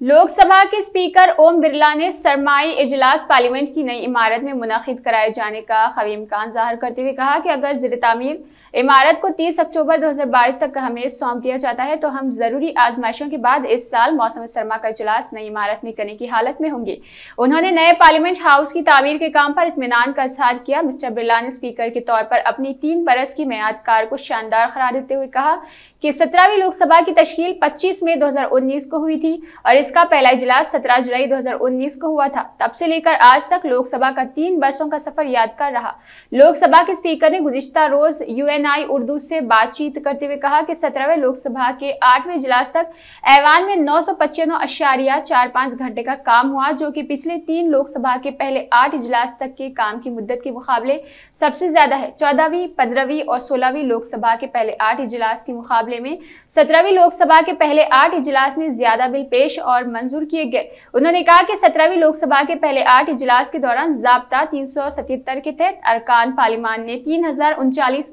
लोकसभा के स्पीकर ओम बिरला ने सरमाई इजलास पार्लियामेंट की नई इमारत में मुनद कराए जाने का खवी इम्कान ज़ाहिर करते हुए कहा कि अगर जर तामीर इमारत को 30 अक्टूबर 2022 तक हमें सौंप दिया जाता है तो हम ज़रूरी आजमाइशों के बाद इस साल मौसम सरमा का इजलास नई इमारत में करने की हालत में होंगे। उन्होंने नए पार्लियामेंट हाउस की तमीर के काम पर इतमान का इजहार किया। मिस्टर बिरला ने स्पीकर के तौर पर अपनी तीन बरस की मैयाद कार को शानदार करार देते हुए कहा कि सत्रहवीं लोकसभा की तश्कील 25 मई 2019 को हुई थी और इसका पहला इजलास 17 जुलाई 2019 को हुआ था। तब से लेकर आज तक लोकसभा का तीन वर्षों का सफ़र यादगार रहा। लोकसभा के स्पीकर ने गुजश्ता रोज यूएनआई उर्दू से बातचीत करते हुए कहा कि सत्रहवें लोकसभा के आठवें इजलास तक ऐवान में नौ सौ अशारिया चार पाँच घंटे का काम हुआ, जो की पिछले तीन लोकसभा के पहले आठ इजलास तक के काम की मुद्दत के मुकाबले सबसे ज़्यादा है। चौदहवीं, पंद्रहवीं और सोलहवीं लोकसभा के पहले आठ इजलास के मुकाबले में सत्रहवीं लोकसभा के पहले आठ इजलास में ज़्यादा बिल पेश और मंजूर किए गए। उन्होंने कहा कि सत्रहवीं लोकसभा के पहले आठ इजलास के दौरान जबता तीन के तहत अरकान पार्लिमान ने तीन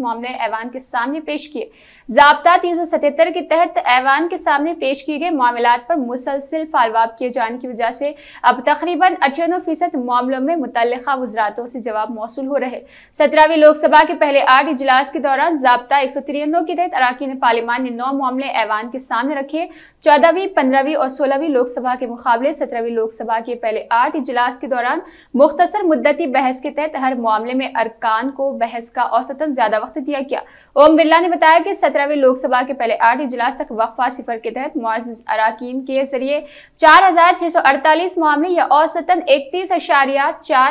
मामले ऐवान के सामने पेश किए। जबता तीन के तहत ऐवान के सामने पेश किए गए मामला पर मुसलसिल फालवाब किए जाने की वजह से अब तकरीबन अठानवे फ़ीसद मामलों में मुतल वजरातों से जवाब मौसू हो रहे। सत्रहवीं लोकसभा के पहले आठ इजलास के दौरान जबता एक सौ तिरानवे के तहत अरकान पार्लिमान ने नौ मामले ऐवान के सामने रखे। चौदहवीं, पंद्रहवीं और सोलहवीं लोकसभा के मुकाबले सत्रहवीं लोकसभा के पहले आठ इजलास के दौरान मुख्तसर मुद्दती बहस के तहत हर मामले में अरकान को बहस का औसतन ज़्यादा वक्त दिया गया। ओम बिरला ने बताया कि सत्रहवीं लोकसभा के पहले आठ इजलास तक वक्फा सिफर के तहत मुआज अरकान के ज़रिए चार हज़ार छह सौ अड़तालीस मामले या औसतन इकतीस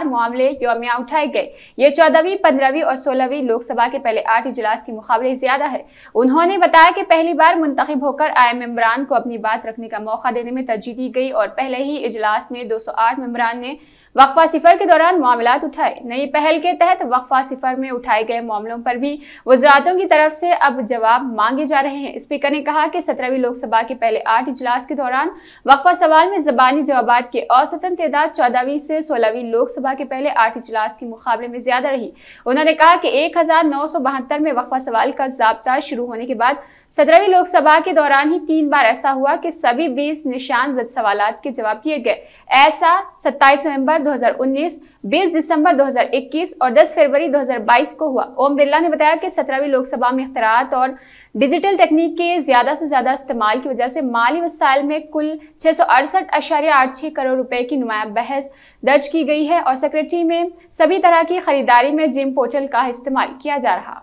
मामले योमिया उठाए गए। ये चौदहवीं, पंद्रहवीं और सोलहवीं लोकसभा के पहले आठ इजलास के मुकाबले ज़्यादा है। उन्होंने बताया कि पहली बार मुंतब होकर आए मेम्बरान को अपनी बात रखने का मौका देने में दी गई और पहले ही इजलास में 208 मेम्बरान ने वक्फा सिफर के दौरान मामला उठाए। नई पहल के तहत वक्फा सिफर में उठाए गए मामलों पर भी वजरातों की तरफ़ से अब जवाब मांगे जा रहे हैं। स्पीकर ने कहा कि सत्रहवीं लोकसभा के पहले आठ इजलास के दौरान वक्फा सवाल में जबानी जवाब के औसतन तादाद चौदहवीं से सोलहवीं लोकसभा के पहले आठ इजलास के मुकाबले में ज़्यादा रही। उन्होंने कहा कि एक हज़ार नौ सौ बहत्तर में वक्फा सवाल का जबता शुरू होने के बाद सत्रहवीं लोकसभा के दौरान ही तीन बार ऐसा हुआ कि सभी बीस निशान जद सवाल के जवाब दिए गए। ऐसा 27 नवंबर 2019, 20 दिसंबर 2021 और 10 फरवरी 2022 को हुआ। ओम बिरला ने बताया कि सत्रहवीं लोकसभा में इख्तरात और डिजिटल तकनीक के ज़्यादा से ज़्यादा इस्तेमाल की वजह से माली वसाइल में कुल छह करोड़ रुपए की नुमाया बहस दर्ज की गई है और सेक्रेटरी में सभी तरह की खरीदारी में जिम पोर्टल का इस्तेमाल किया जा रहा।